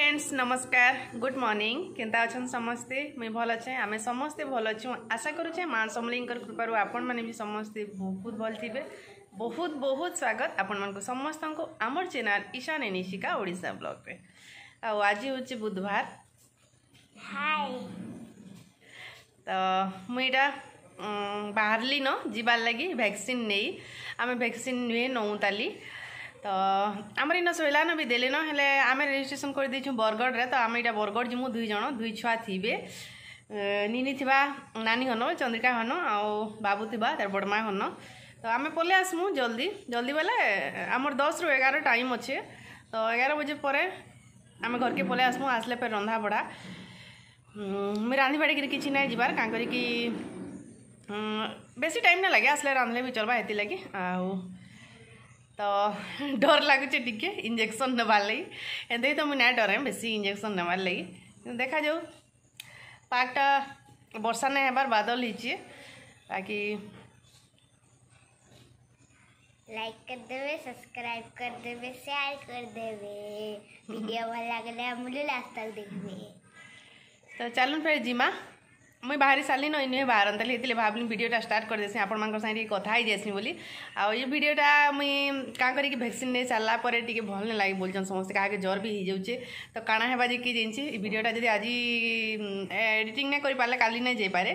friends নমস্কার good morning কেনা অনেক সমস্তে মুই ভাল অছে আমি সমস্তে ভাল অছু আশা করুছে মা সমলিঙ্কর কৃপার আপন মানে বি সমস্তে বহুত ভাল থিবে বহুত বহুত স্বাগত আপন মানুষ সমস্ত আমার চ্যানেল ঈশান নিশিকা ওড়িশা ব্লগরে আজি হচ্ছে বুধবার তো মুই এটা বাহারলি ন যার লাগি ভ্যাকসিন নেই আমি ভ্যাকসিন নুহে নৌতালি ତ ଆମର ଇନ ଶୋଇଲାନ ବି ଦେଲେନ ହେଲେ ଆମେ ରେଜିଷ୍ଟ୍ରେସନ୍ କରିଦେଇଛୁ ବରଗଡ଼ରେ ତ ଆମେ ଏଇଟା ବରଗଡ଼ ଯିମୁ ଦୁଇ ଜଣ ଦୁଇ ଛୁଆ ଥିବେ ନିନି ଥିବା ନାନୀ ହନ ଚନ୍ଦ୍ରିକା ହନ ଆଉ ବାବୁ ଥିବା ତାର ବଡ଼ମା ହନ ତ ଆମେ ପଲେଇ ଆସମୁ ଜଲ୍ଦି ଜଲ୍ଦି ବୋଲେ ଆମର ଦଶରୁ ଏଗାର ଟାଇମ୍ ଅଛେ ତ ଏଗାର ବଜେ ପରେ ଆମେ ଘରକେ ପଲେଇ ଆସମୁ ଆସିଲେ ଫେର୍ ରନ୍ଧାବଢ଼ା ବଢ଼ା ମୁଇଁ ରାନ୍ଧି କିଛି ନାଇଁ ଯିବାର କାଁ କରିକି ବେଶୀ ଟାଇମ୍ ନାଇଁ ଲାଗେ ଆସିଲେ ରାନ୍ଧିଲେ ବି ଚଲ୍ବା ହେଥିଲାଗି ଆଉ तो डर लगुचे टी इंजेक्शन नवार लगी एंत तो मुझे ना डरे बेस इंजेक्शन नवार लगी देखा जाऊ पार्कटा बर्षा नहीं हबार बादल हीचे बाकी लाइक कर देवे सब्सक्राइब कर देवे शेयर कर देवे वीडियो भल लगे मुझे लास्ट तक देखे तो चलू फिर जीमा ମୁଇଁ ବାହାରି ସାରିଲିନ ଇନୁ ବାହାରନ୍ତା ହେଇଥିଲେ ଭାବିଲି ଭିଡ଼ିଓଟା ଷ୍ଟାର୍ଟ କରିଦେସି ଆପଣମାନଙ୍କ ସାଙ୍ଗେ ଟିକେ କଥା ହେଇଯାଇସି ବୋଲି ଆଉ ଏ ଭିଡ଼ିଓଟା ମୁଇଁ କାଁ କରିକି ଭ୍ୟାକ୍ସିନ୍ ନେଇ ସାରିଲା ପରେ ଟିକେ ଭଲ ନାଇଁ ଲାଗି ବୋଲୁଛନ୍ ସମସ୍ତେ କାହାକେ ଜ୍ୱର ବି ହେଇଯାଉଛେ ତ କାଣା ହେବା ଯେ କିଏ ଜାଣିଛି ଏ ଭିଡ଼ିଓଟା ଯଦି ଆଜି ଏଡ଼ିଟିଂ ନାଇଁ କରିପାରିଲେ କାଲି ନାଇଁ ଯାଇପାରେ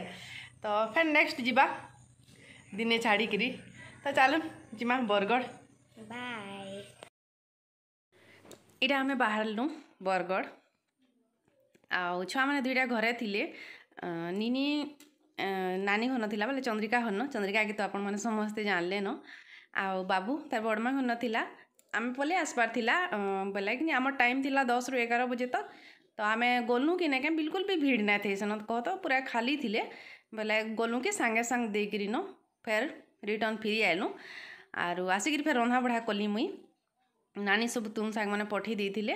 ତ ଫେର୍ ନେକ୍ସଟ ଯିବା ଦିନେ ଛାଡ଼ିକିରି ତ ଚାଲୁନ୍ ଯିମା ବରଗଡ଼ ଏଇଟା ଆମେ ବାହାରିଲୁ ବରଗଡ଼ ଆଉ ଛୁଆମାନେ ଦୁଇଟା ଘରେ ଥିଲେ ନିନି ନାନୀ ଘନ ଥିଲା ବୋଲେ ଚନ୍ଦ୍ରିକା ଘନ ଚନ୍ଦ୍ରିକାକେ ତ ଆପଣମାନେ ସମସ୍ତେ ଜାଣିଲେନ ଆଉ ବାବୁ ତାର ବଡ଼ମା ଘନ ଥିଲା ଆମେ ପଲେଇ ଆସବାର ଥିଲା ବୋଲେ କି ଆମର ଟାଇମ୍ ଥିଲା ଦଶରୁ ଏଗାର ବଜେ ତ ତ ଆମେ ଗଲୁ କି ନାଇଁ କାଁ ବିଲକୁଲ ବି ଭିଡ଼ ନାଇଁ ଥାଇ ସେନ କହ ତ ପୁରା ଖାଲି ଥିଲେ ବୋଲେ ଗଲୁ କି ସାଙ୍ଗେ ସାଙ୍ଗେ ଦେଇକିରି ନ ଫେର୍ ରିଟର୍ନ ଫିରି ଆଇଲୁ ଆରୁ ଆସିକିରି ଫେର୍ ରନ୍ଧାବଢ଼ା କଲି ମୁଇଁ ନାନୀ ସବୁ ତୁମ ସାଙ୍ଗମାନେ ପଠେଇ ଦେଇଥିଲେ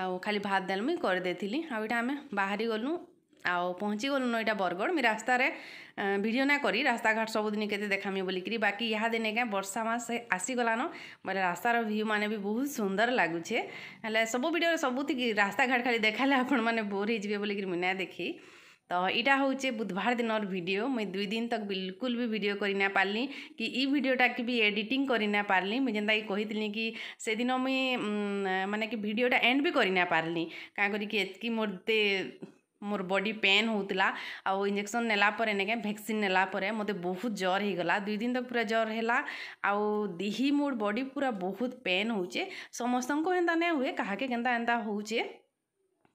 ଆଉ ଖାଲି ଭାତ ଡାଲି ମୁଇଁ କରିଦେଇଥିଲି ଆଉ ଏଇଟା ଆମେ ବାହାରି ଗଲୁ আও পহঞ্চিগলুন ইটা বরগড় মুই রাস্তায় ভিডিও না করি রাস্তাঘাট সবুদিন কেতে দেখামি বলিকি বাকি ইহাদে নেই কাঁ বর্ষা মাস আসিগলান বেলে রাস্তার ভিউ মানে বি বহুত সুন্দর লাগুছে হলে সবু ভিডিওরে সবুতি রাস্তাঘাট খালি দেখালে আপন মানে বোর হয়ে যাবে বলিকি মুই না দেখি তো এটা হচ্ছে বুধবার দিনর ভিডিও মুই দুই দিন তক বিলকুল বি ভিডিও করি না পারলি কি ই ভিডিওটা কি বি এডিটিং করি না পারলি মুই যেনতা কহিলি কি সেদিন মুই মানে কি ভিডিওটা এন্ড বি করি না পারলি কাঁ করি কি এতকি মোরতে मोर बॉडी पेन होता आउ इंजेक्शन नेलापर इनके भैक्सीन नेलापर मत बहुत ज्वर होगला दुई दिन तक तो पूरा ज्वर है आउ दिही मोर बॉडी पूरा बहुत पेन हो समस्त को एंता ना हुए क्या के एंता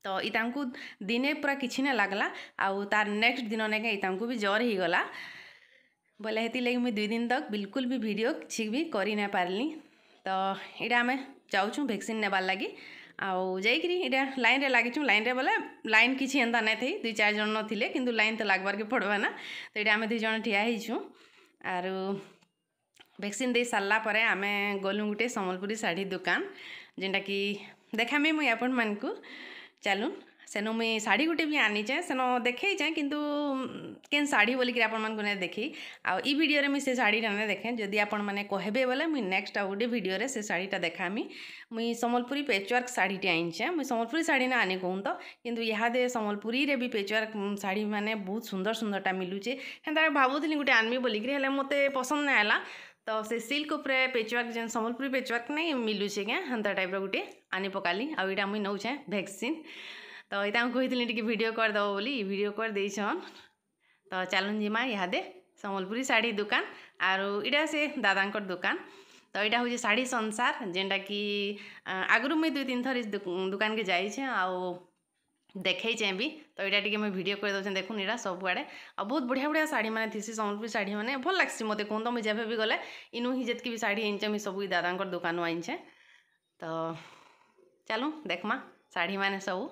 तो इता दिने पूरा किसी ना लग्ला आउ तार नेक्स्ट दिन नेके इता भी ज्वर होगला बोले हेती लगी मुई दुई दिन तक बिल्कुल भी भिड किसी भी कर पारि तो यहाँ आम जाऊँ भैक्सीन नेबार लगी ଆଉ ଯାଇକିରି ଏଇଟା ଲାଇନ୍ରେ ଲାଗିଛୁ ଲାଇନ୍ରେ ବୋଲେ ଲାଇନ୍ କିଛି ଏନ୍ତା ନାଇଁ ଥାଇ ଦୁଇ ଚାରି ଜଣ ନଥିଲେ କିନ୍ତୁ ଲାଇନ୍ ତ ଲାଗ୍ବାର୍କେ ପଡ଼୍ବା ନା ତ ଏଇଟା ଆମେ ଦୁଇ ଜଣ ଠିଆ ହେଇଛୁ ଆରୁ ଭେକ୍ସିନ୍ ଦେଇ ସାରିଲା ପରେ ଆମେ ଗଲୁ ଗୋଟେ ସମ୍ବଲପୁରୀ ଶାଢ଼ୀ ଦୋକାନ ଯେନ୍ଟାକି ଦେଖାମି ମୁଇଁ ଆପଣମାନଙ୍କୁ ଚାଲୁନ୍ सेन मुई शाढ़ी गुटे भी आनीचे सेनो देखे कितु केन शाढ़ी बोलिक आपने देखी आई भिडियो में से शाढ़ीटा ना देखे जदि आप कहे बोले मुझ नेक्ट आ गए भिडियो से शाढ़ीटा देखामी मुई समबलपुरी पेचवर्क शाढ़ीटे आनीचे मुझ समबलपुरी शाढ़ी ना आनी कहूँ तो कितु यहाँ समबलपुरी भी पेचवर्क शाढ़ी मैंने बहुत सुंदर सुंदरटा मिलूचे हेतु भावुँ गोटे आनमी बोलिक मत पसंद ना आला तो से सिल्क उपरे पेचवर्क जेन समबलपुरी पेचवर्क नहीं मिलूचे क्या हंता टाइप रोटे आनी पकाली आईटा मुई नौचे भैक्सीन ତ ଏଇଟା ମୁଁ କହିଥିଲି ଟିକେ ଭିଡ଼ିଓ କରିଦେବ ବୋଲି ଭିଡ଼ିଓ କରିଦେଇଛନ୍ ତ ଚାଲୁନ୍ ଯିମା ଇହାଦେ ସମ୍ବଲପୁରୀ ଶାଢ଼ୀ ଦୋକାନ ଆରୁ ଇଟା ସେ ଦାଦାଙ୍କର ଦୋକାନ ତ ଏଇଟା ହେଉଛି ଶାଢ଼ୀ ସଂସାର ଯେନ୍ଟାକି ଆଗରୁ ମୁଇଁ ଦୁଇ ତିନି ଥର ଦୋକାନକେ ଯାଇଛେ ଆଉ ଦେଖେଇଛେ ବି ତ ଏଇଟା ଟିକେ ମୁଇଁ ଭିଡ଼ିଓ କରିଦେଉଛେ ଦେଖୁନ୍ ଏଇଟା ସବୁଆଡ଼େ ଆଉ ବହୁତ ବଢ଼ିଆ ବଢ଼ିଆ ଶାଢ଼ୀମାନେ ଥିସି ସମ୍ବଲପୁରୀ ଶାଢ଼ୀମାନେ ଭଲ ଲାଗ୍ସି ମୋତେ କୁହନ୍ତ ମୁଇଁ ଯେବେ ବି ଗଲେ ଇନୁ ହିଁ ଯେତ୍କି ବି ଶାଢ଼ୀ ଆଣିଛେ ମୁଇଁ ସବୁ ଦାଦାଙ୍କର ଦୋକାନରୁ ଆଣିଛେ ତ ଚାଲୁ ଦେଖ୍ମା ଶାଢ଼ୀମାନେ ସବୁ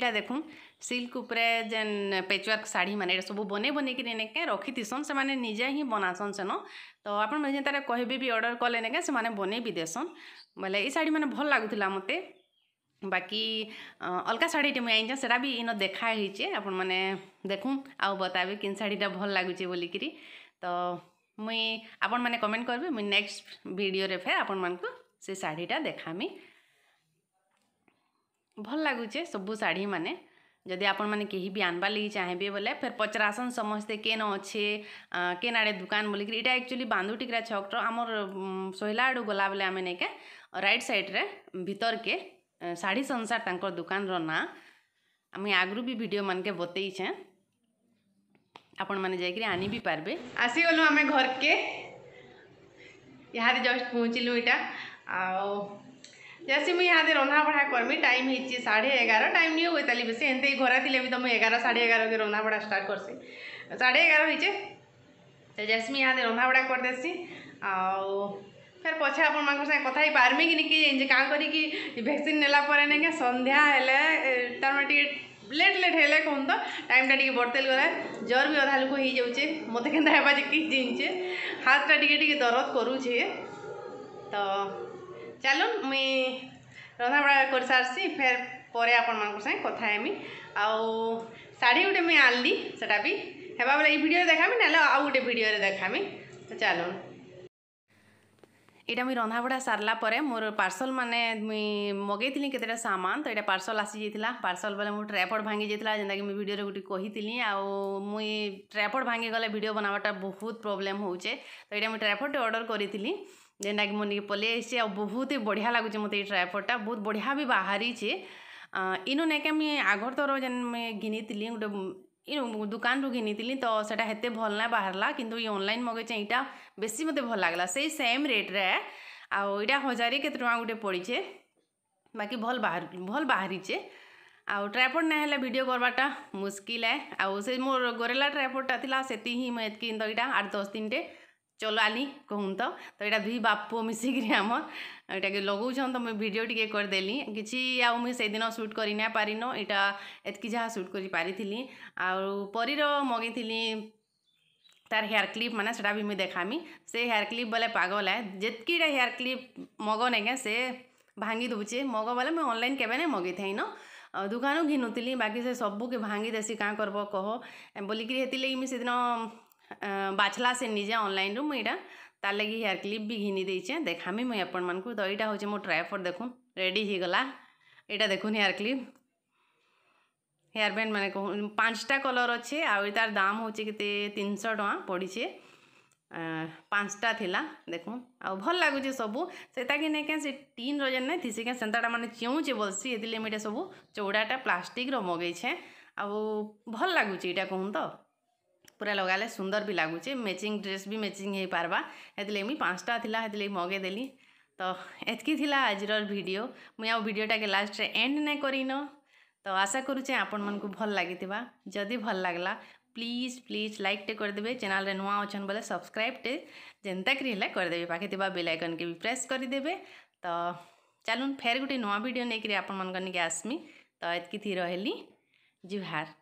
এটা দেখুন সিল্ক উপরে যেন পেচওয়ার্ক শাড়ি মানে এটা সব বনাই বনাইকি এনেকে রখিথিসন সে নিজে হি বনাসন সেন তো আপনার যেটা কহবে বি অর্ডর কলে এনেকে সে বনাই বি দেসন ବୋଲେ ଏଇ ଶାଢ଼ୀମାନେ ଭଲ ଲାଗୁଥିଲା ମୋତେ ବାକି ଅଲଗା ଶାଢ଼ୀଟେ ମୁଇଁ ଆଣିଛେଁ ସେଟା ବି ଇନ ଦେଖା ହେଇଛେ ଆପଣମାନେ ଦେଖୁନ୍ ଆଉ ବତାବେ କେନ୍ ଶାଢ଼ୀଟା ଭଲ୍ ଲାଗୁଛେ ବୋଲିକିରି ତ ମୁଇଁ ଆପଣମାନେ କମେଣ୍ଟ କରିବେ ମୁଇଁ ନେକ୍ସଟ ଭିଡ଼ିଓରେ ଫେର୍ ଆପଣମାନଙ୍କୁ ସେ ଶାଢ଼ୀଟା ଦେଖାମି ଭଲ୍ ଲାଗୁଛେ ସବୁ ଶାଢ଼ୀମାନେ ଯଦି ଆପଣମାନେ କେହି ବି ଆନବାର୍ ଲାଗି ଚାହିଁବେ ବୋଲେ ଫେର୍ ପଚରାସନ୍ ସମସ୍ତେ କେନ ଅଛେ କେନ୍ ଆଡ଼େ ଦୁକାନ ବୋଲିକିରି ଇଟା ଆକ୍ଚୁଆଲି ବାନ୍ଦୁଟିକିରା ଛକ୍ର ଆମର ସହିଲା ଆଡ଼ୁ ଗଲାବେଲେ ଆମେ ନେଇକେ ରାଇଟ୍ ସାଇଡ଼୍ରେ ଭିତରକେ ଶାଢ଼ୀ ସଂସାର ତାଙ୍କର ଦୁକାନର ନାଁ আমি আগরু বি ভিডিও মানকে বতেইছে আপন মানে যাইকি আনি বি পারবে আসি গলো আমি ঘরকে ইহাদে জস্ট পৌঁছিলু এটা আও जैसे मुई यहाँ रंधा बड़ा करमी टाइम होती साढ़े एगार टाइम नहीं हुए ताली बेसी एंते घरा थी भी तो मुझे एगार साढ़े एगार के रंधा बड़ा स्टार्ट करसी साढ़े एगार होचे तो जैसे मुझे यहाँ रंधा बड़ा करदेसी आउ ফের পছে আপনার সাথে কথা হয়ে পারমি কি নাকি যে কাঁ করি কি ভ্যাকসিন নেলা পরে নাকি সন্ধ্যা হলে তার মানে টিকে লেট লেট হলে কম তো টাইমটা টিকে বর্তেল গলা জ্বর বি অধা লোক হয়ে যাচ্ছে মতো কেনা হবা যে কি জিনিছে হাতটা টিকে টিকে দরদ করুছে তো ଚାଲୁନ୍ ମୁଇଁ ରନ୍ଧାବଢ଼ା କରିସାର୍ସି ଫେର୍ ପରେ ଆପଣମାନଙ୍କ ସାଙ୍ଗେ କଥା ହେମି ଆଉ ଶାଢ଼ୀ ଗୋଟେ ମୁଇଁ ଆଣିଲି ସେଟା ବି ହେବା ବେଲେ ଏଇ ଭିଡ଼ିଓରେ ଦେଖାମି ନହେଲେ ଆଉ ଗୋଟେ ଭିଡ଼ିଓରେ ଦେଖାମି ତ ଚାଲୁନ୍ এটা মুই রন্ধাবড়া সারলা পরে মোর পার্সল মানে মুই মগাইলি কেতেটা সামান তো এটা পার্সল আসি যাইছিল পার্সল বেলে মোট ট্রাইপড ভাঙ্গি যাইছিল যেটাকি মুই ভিডিওরে গোটে কহিলি আও মুই ট্রাইপড ভাঙ্গি গলে ভিডিও বানাবাটা বহুত প্রোবলেম হচ্ছে তো এটা মুই ট্রাইপডটে অর্ডর করেছিলি ଯେନ୍ଟାକି ମୁଁ ନେଇକି ପଲେଇ ଆସିଛି ଆଉ ବହୁତ ବଢ଼ିଆ ଲାଗୁଛି ମୋତେ ଏଇ ଟ୍ରାଏପଡ଼୍ଟା ବହୁତ ବଢ଼ିଆ ବି ବାହାରିଛେ ଇନୁ ନେଇକେ ମୁଇଁ ଆଗର୍ ଥର ଯେନ୍ ମୁଇଁ ଘିନିଥିଲି ଗୋଟେ ଇନୁ ଦୋକାନରୁ ଘିନିଥିଲି ତ ସେଟା ହେତେ ଭଲ ନାଇଁ ବାହାରିଲା କିନ୍ତୁ ଇ ଅନଲାଇନ୍ ମଗେଇଛେ ଏଇଟା ବେଶୀ ମୋତେ ଭଲ ଲାଗଲା ସେଇ ସେମ୍ ରେଟ୍ରେ ଆଉ ଏଇଟା ହଜାରେ କେତେ ଟଙ୍କା ଗୋଟେ ପଡ଼ିଛେ ବାକି ଭଲ ବାହାରୁ ଭଲ ବାହାରିଛେ ଆଉ ଟ୍ରାଏପଡ଼୍ ନାଇଁ ହେଲେ ଭିଡ଼ିଓ କର୍ବାଟା ମୁସ୍କିଲ୍ ଏ ଆଉ ସେ ମୋର ଗୋରେଲା ଟ୍ରାଏପଡ଼୍ଟା ଥିଲା ସେତି ହିଁ ମୁଁ ଏତ୍କି ଏନ୍ତା ଇଟା ଆଠ ଦଶ ଦିନଟେ चलो आनी कहून तो तो यहाँ भी बापू मिसिक आम यहाँ लगौन तो मुझे भिडटे कर करदे कि आईद सुट कर पारिन यहाँ एतक जहाँ सुट कर पारि आरीर मगे थी तार हेयर क्लीप मैंने से मुझे देखामी से हेयर क्लीप बोले पगल है जितकीटा हेयर क्लीप मग ने क्या से भांगी दूचे मग बोले मुझे अनल के मगे थे न दुकानू घिनुली बाकी से सबके भांगी देसी कह बोलिकी कह बोलिकीदिन বাছলা সে নিজে অনলাইন রু মুই এটা তার লাগি হেয়ার ক্লিপ বি ঘিনি দেইছে দেখামি মুই আপন মানুষ তো এইটা হচ্ছে মো ট্রাইফর দেখুন রেডি হয়ে গলা এটা দেখুন হেয়ার ক্লিপ হেয়ার ব্যান্ড মানে পাঁচটা কলর অছে আর তার দাম হচ্ছে কেতে তিনশো টাকা পড়িছে পাঁচটা লা দেখুন আউ ভাল লাগুছে সবু সেটা কি নেই কেন সে টিন রজন নাই থিসি কেন সেন্তাটা মানে চেউছে বলছি এদিলে আমি এটা সবু চৌড়াটা প্লাস্টিকর মগাইছে আউ ভাল লাগুছে এটা কহুন তো ପୁରା ଲଗାଲେ ସୁନ୍ଦର ବି ଲାଗୁଛି ମ୍ୟାଚିଂ ଡ୍ରେସ୍ ବି ମ୍ୟାଚିଂ ହେଇପାର୍ବା ହେଥିଲାଗି ମୁଇଁ ପାଞ୍ଚଟା ଥିଲା ହେଥିଲାଗି ମଗେଇଦେଲି ତ ଏତ୍କି ଥିଲା ଆଜିର ଭିଡ଼ିଓ ମୁଇଁ ଆଉ ଭିଡ଼ିଓଟାକେ ଲାଷ୍ଟରେ ଏଣ୍ଡ ନାଇଁ କରିନ ତ ଆଶା କରୁଛେ ଆପଣମାନଙ୍କୁ ଭଲ ଲାଗିଥିବା ଯଦି ଭଲ ଲାଗଲା ପ୍ଲିଜ୍ ପ୍ଲିଜ୍ ଲାଇକ୍ଟେ କରିଦେବେ ଚ୍ୟାନେଲ୍ରେ ନୂଆ ଅଛନ୍ ବୋଲେ ସବସ୍କ୍ରାଇବ୍ଟେ ଯେନ୍ତାକରି ହେଲେ କରିଦେବେ ପାଖେ ଥିବା ବେଲ୍ ଆଇକନ୍କେ ବି ପ୍ରେସ୍ କରିଦେବେ ତ ଚାଲୁନ୍ ଫେର୍ ଗୋଟେ ନୂଆ ଭିଡ଼ିଓ ନେଇକରି ଆପଣମାନଙ୍କ ନିକେ ଆସ୍ମି ତ ଏତ୍କି ଥି ରହିଲି ଜୁହାର